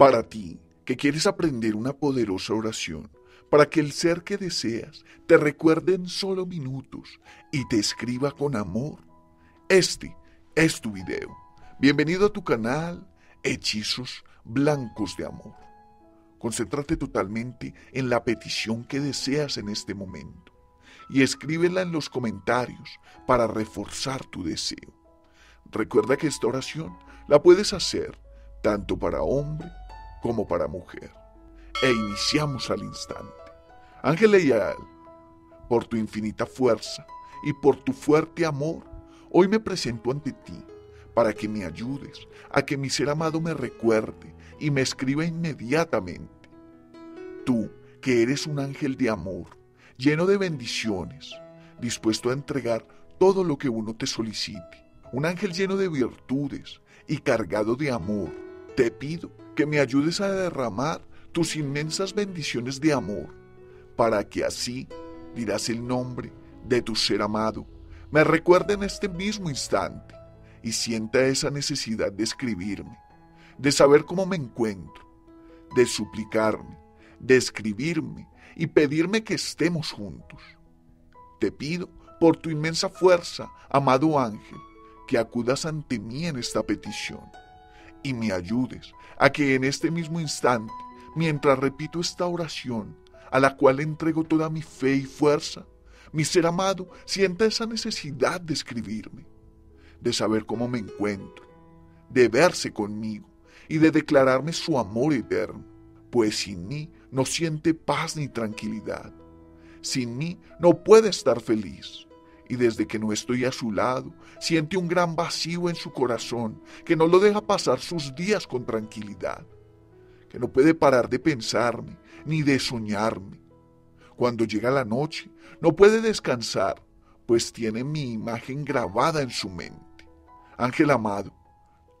Para ti, que quieres aprender una poderosa oración, para que el ser que deseas te recuerde en solo minutos y te escriba con amor, este es tu video. Bienvenido a tu canal Hechizos Blancos de Amor. Concéntrate totalmente en la petición que deseas en este momento y escríbela en los comentarios para reforzar tu deseo. Recuerda que esta oración la puedes hacer tanto para hombre como para mujer. E iniciamos al instante. Ángel Eyal, por tu infinita fuerza y por tu fuerte amor, hoy me presento ante ti para que me ayudes a que mi ser amado me recuerde y me escriba inmediatamente. Tú, que eres un ángel de amor, lleno de bendiciones, dispuesto a entregar todo lo que uno te solicite, un ángel lleno de virtudes y cargado de amor, te pido que me ayudes a derramar tus inmensas bendiciones de amor, para que así dirás el nombre de tu ser amado, me recuerde en este mismo instante y sienta esa necesidad de escribirme, de saber cómo me encuentro, de suplicarme, de escribirme y pedirme que estemos juntos. Te pido, por tu inmensa fuerza, amado ángel, que acudas ante mí en esta petición y me ayudes a que en este mismo instante, mientras repito esta oración, a la cual entrego toda mi fe y fuerza, mi ser amado sienta esa necesidad de escribirme, de saber cómo me encuentro, de verse conmigo y de declararme su amor eterno, pues sin mí no siente paz ni tranquilidad. Sin mí no puede estar feliz. Y desde que no estoy a su lado, siente un gran vacío en su corazón que no lo deja pasar sus días con tranquilidad. Que no puede parar de pensarme ni de soñarme. Cuando llega la noche, no puede descansar, pues tiene mi imagen grabada en su mente. Ángel amado,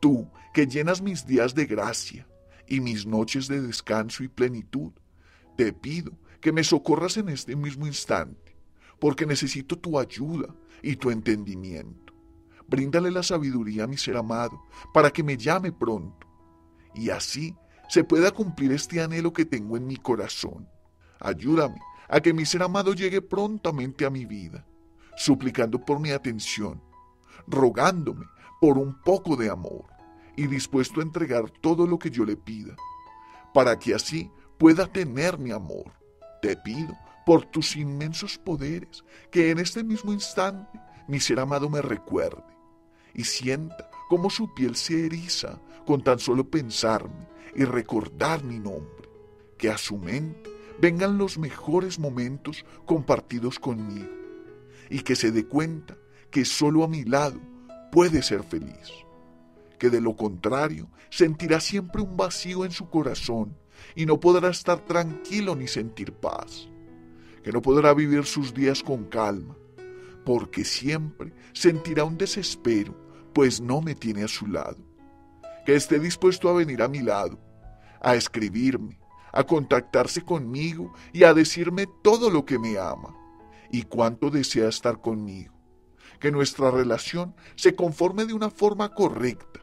tú que llenas mis días de gracia y mis noches de descanso y plenitud, te pido que me socorras en este mismo instante, porque necesito tu ayuda y tu entendimiento. Bríndale la sabiduría a mi ser amado para que me llame pronto, y así se pueda cumplir este anhelo que tengo en mi corazón. Ayúdame a que mi ser amado llegue prontamente a mi vida, suplicando por mi atención, rogándome por un poco de amor y dispuesto a entregar todo lo que yo le pida, para que así pueda tener mi amor. Te pido, por tus inmensos poderes, que en este mismo instante mi ser amado me recuerde y sienta cómo su piel se eriza con tan solo pensarme y recordar mi nombre, que a su mente vengan los mejores momentos compartidos conmigo y que se dé cuenta que solo a mi lado puede ser feliz, que de lo contrario sentirá siempre un vacío en su corazón y no podrá estar tranquilo ni sentir paz, que no podrá vivir sus días con calma, porque siempre sentirá un desespero, pues no me tiene a su lado, que esté dispuesto a venir a mi lado, a escribirme, a contactarse conmigo y a decirme todo lo que me ama y cuánto desea estar conmigo, que nuestra relación se conforme de una forma correcta,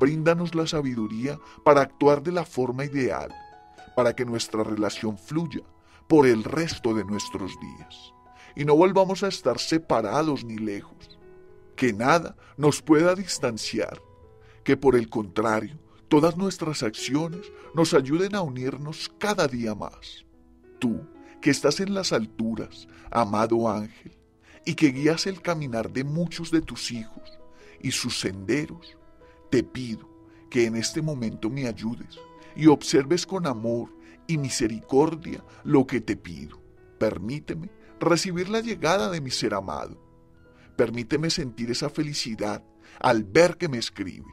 Bríndanos la sabiduría para actuar de la forma ideal, para que nuestra relación fluya por el resto de nuestros días y no volvamos a estar separados ni lejos. Que nada nos pueda distanciar, que por el contrario, todas nuestras acciones nos ayuden a unirnos cada día más. Tú, que estás en las alturas, amado ángel, y que guías el caminar de muchos de tus hijos y sus senderos, te pido que en este momento me ayudes y observes con amor y misericordia lo que te pido. Permíteme recibir la llegada de mi ser amado. Permíteme sentir esa felicidad al ver que me escribe.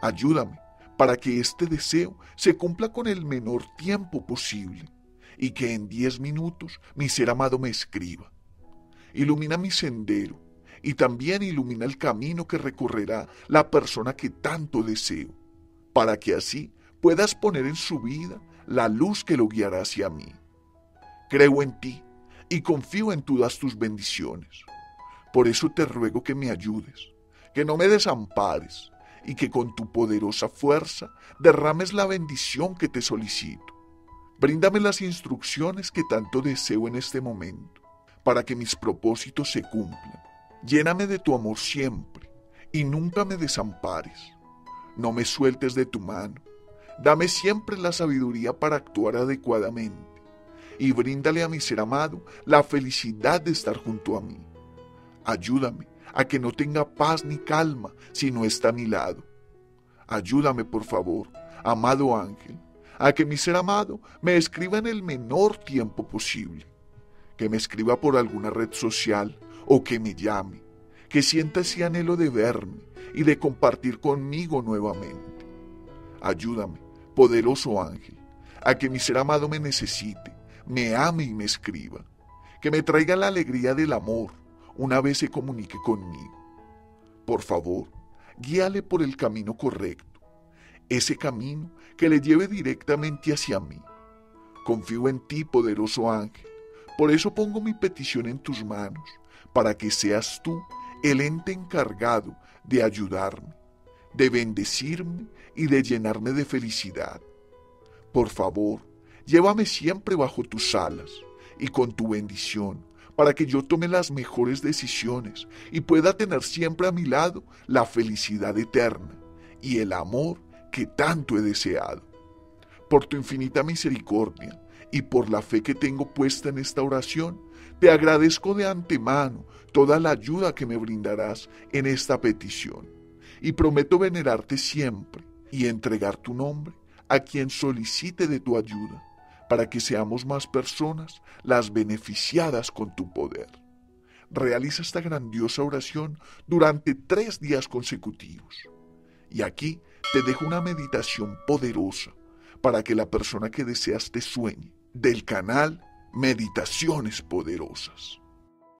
Ayúdame para que este deseo se cumpla con el menor tiempo posible y que en diez minutos mi ser amado me escriba. Ilumina mi sendero y también ilumina el camino que recorrerá la persona que tanto deseo, para que así puedas poner en su vida la luz que lo guiará hacia mí. Creo en ti y confío en todas tus bendiciones. Por eso te ruego que me ayudes, que no me desampares y que con tu poderosa fuerza derrames la bendición que te solicito. Bríndame las instrucciones que tanto deseo en este momento, para que mis propósitos se cumplan. Lléname de tu amor siempre y nunca me desampares. No me sueltes de tu mano. Dame siempre la sabiduría para actuar adecuadamente y bríndale a mi ser amado la felicidad de estar junto a mí. Ayúdame a que no tenga paz ni calma si no está a mi lado. Ayúdame, por favor, amado ángel, a que mi ser amado me escriba en el menor tiempo posible, que me escriba por alguna red social o que me llame, que sienta ese anhelo de verme y de compartir conmigo nuevamente. Ayúdame, poderoso ángel, a que mi ser amado me necesite, me ame y me escriba, que me traiga la alegría del amor una vez se comunique conmigo. Por favor, guíale por el camino correcto, ese camino que le lleve directamente hacia mí. Confío en ti, poderoso ángel, por eso pongo mi petición en tus manos, para que seas tú el ente encargado de ayudarme, de bendecirme y de llenarme de felicidad. Por favor, llévame siempre bajo tus alas y con tu bendición, para que yo tome las mejores decisiones y pueda tener siempre a mi lado la felicidad eterna y el amor que tanto he deseado. Por tu infinita misericordia y por la fe que tengo puesta en esta oración, te agradezco de antemano toda la ayuda que me brindarás en esta petición y prometo venerarte siempre y entregar tu nombre a quien solicite de tu ayuda para que seamos más personas las beneficiadas con tu poder. Realiza esta grandiosa oración durante tres días consecutivos. Y aquí te dejo una meditación poderosa para que la persona que deseas te sueñe del canal Meditaciones Poderosas.